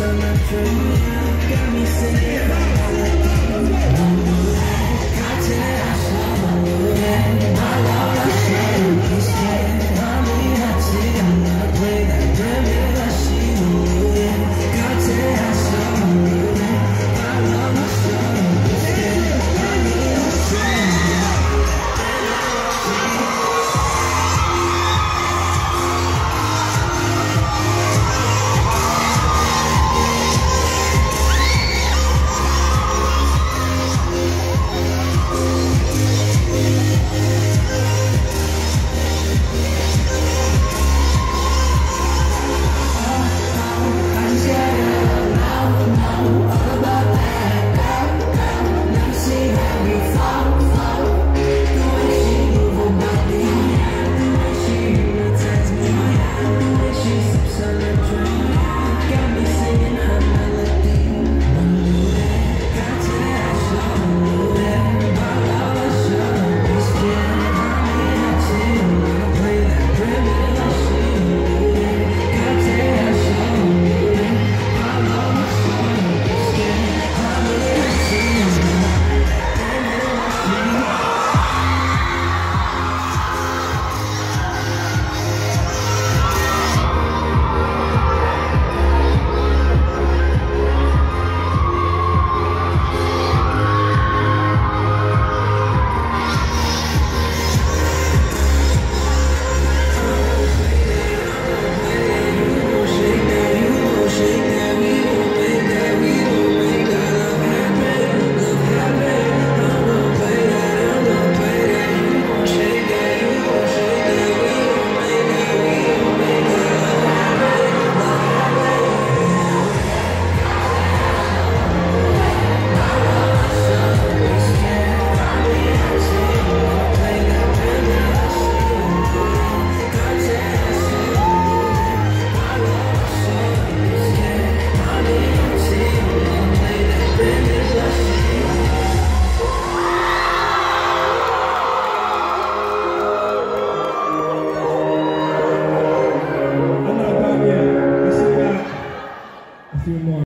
she sips got me singing.